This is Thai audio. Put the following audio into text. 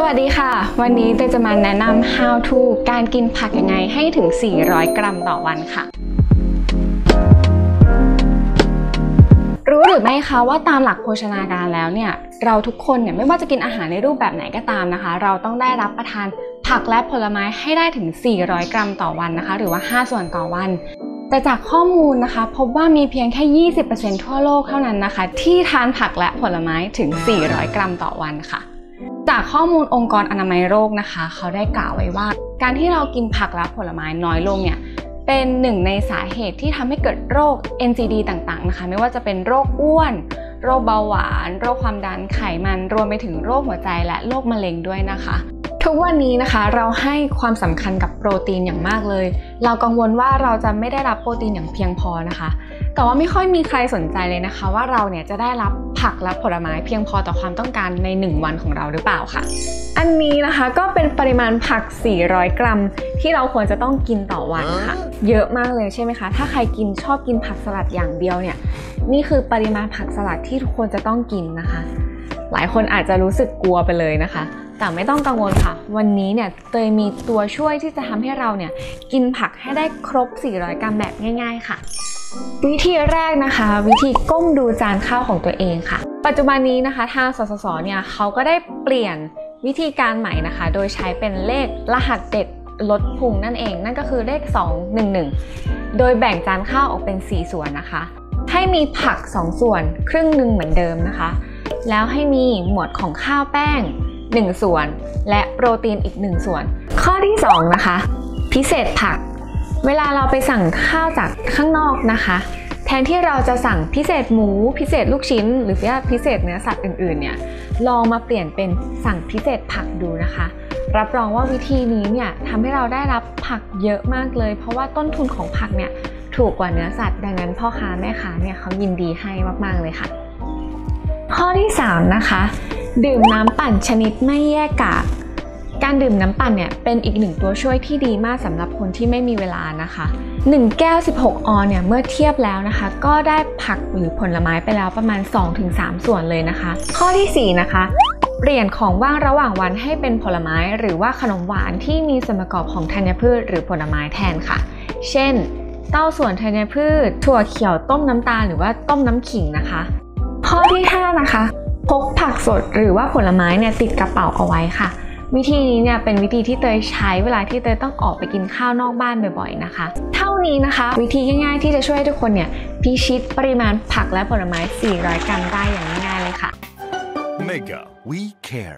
สวัสดีค่ะ วันนี้เตยจะมาแนะนำ how to การกินผักยังไงให้ถึง 400 กรัมต่อวันค่ะ รู้หรือไม่คะว่าตามหลักโภชนาการแล้วเนี่ย เราทุกคนเนี่ยไม่ว่าจะกินอาหารในรูปแบบไหนก็ตามนะคะ เราต้องได้รับประทานผักและผลไม้ให้ได้ถึง 400 กรัมต่อวันนะคะ หรือว่า 5 ส่วนต่อวันแต่จากข้อมูลนะคะ พบว่ามีเพียงแค่ 20%ทั่วโลกเท่านั้นนะคะ ที่ทานผักและผลไม้ถึง 400 กรัมต่อวันค่ะ จากข้อมูลองค์กรอนามัยโรคนะคะ เขาได้กล่าวไว้ว่า การที่เรากินผักและผลไม้น้อยลงเนี่ยเป็นหนึ่งในสาเหตุที่ทำให้เกิดโรค NCD ต่างๆนะคะ ไม่ว่าจะเป็นโรคอ้วน โรคเบาหวาน โรคความดันไขมันรวมไปถึงโรคหัวใจและโรคมะเร็งด้วยนะคะ ทุกวันนี้นะคะเราให้ความสำคัญกับโปรตีนอย่างมากเลย เรากังวลว่าเราจะไม่ได้รับโปรตีนอย่างเพียงพอนะคะ แต่ว่าไม่ค่อยมีใครสนใจเลยนะคะ ว่าเราเนี่ยจะได้รับผักและผลไม้เพียงพอต่อความต้องการใน 1 วันของเราหรือเปล่าค่ะ อันนี้นะคะก็เป็นปริมาณผัก 400 กรัม ที่เราควรจะต้องกินต่อวันค่ะ เยอะมากเลยใช่ไหมคะ ถ้าใครกินชอบกินผักสลัดอย่างเดียวเนี่ย นี่คือปริมาณผักสลัดที่ทุกคนจะต้องกินนะคะ หลายคนอาจจะรู้สึกกลัวไปเลยนะคะ แต่ไม่ต้องกังวลค่ะ วันนี้เนี่ยเตยมีตัวช่วยที่จะทำให้เราเนี่ยกินผักให้ได้ครบ 400 กรัมแบบง่าย ๆ ค่ะ วิธีแรกนะคะ วิธีก้มดูจานข้าวของตัวเองค่ะ ปัจจุบันนี้นะคะทางสสสเนี่ยเขาก็ได้เปลี่ยนวิธีการใหม่นะคะ โดยใช้เป็นเลขรหัสเด็ดลดพุงนั่นเอง นั่นก็คือเลข 211 โดยแบ่งจานข้าวออกเป็น 4 ส่วนนะคะ ให้มีผัก 2 ส่วนครึ่งหนึ่งเหมือนเดิมนะคะ แล้วให้มีหมวดของข้าวแป้ง 1 ส่วน และโปรตีนอีก 1 ส่วน ข้อที่ 2 นะคะ พิเศษผัก เวลาเราไปสั่งข้าวจากข้างนอกนะคะ แทนที่เราจะสั่งพิเศษหมู พิเศษลูกชิ้น หรือว่าพิเศษเนื้อสัตว์อื่นๆเนี่ยลองมาเปลี่ยนเป็นสั่งพิเศษผักดูนะคะรับรองว่าวิธีนี้เนี่ยทำให้เราได้รับผักเยอะมากเลย เพราะว่าต้นทุนของผักเนี่ยถูกกว่าเนื้อสัตว์ ดังนั้นพ่อค้าแม่ค้าเนี่ยเขายินดีให้มากๆเลยค่ะ ข้อที่ 3 นะคะดื่มน้ำปั่นชนิดไม่แยกกากการดื่มน้ำปั่นเนี่ยเป็นอีกหนึ่งตัวช่วยที่ดีมากสำหรับคนที่ไม่มีเวลานะคะ 1 แก้ว 16 ออนเนี่ยเมื่อเทียบแล้วนะคะ ก็ได้ผักหรือผลไม้ไปแล้วประมาณ 2-3 ส่วนเลยนะคะ ข้อที่ 4 นะคะเปลี่ยนของว่างระหว่างวันให้เป็นผลไม้ หรือว่าขนมหวานที่มีส่วนประกอบของธัญพืชหรือผลไม้แทนค่ะ เช่น เต้าส่วนธัญพืช ถั่วเขียวต้มน้ำตาลหรือว่าต้มน้ำขิงนะคะ ข้อที่ 5 นะคะ พกผักสดหรือว่าผลไม้เนี่ยติดกระเป๋าเอาไว้ค่ะ วิธีนี้เนี่ยเป็นวิธีที่เตยใช้เวลาที่เตยต้องออกไปกินข้าวนอกบ้านบ่อยๆนะคะ เท่านี้นะคะ วิธีง่ายๆที่จะช่วยให้ทุกคนเนี่ยพิชิตปริมาณผักและผลไม้ 400 กรัมได้อย่างง่ายๆเลยค่ะ Mega, we care.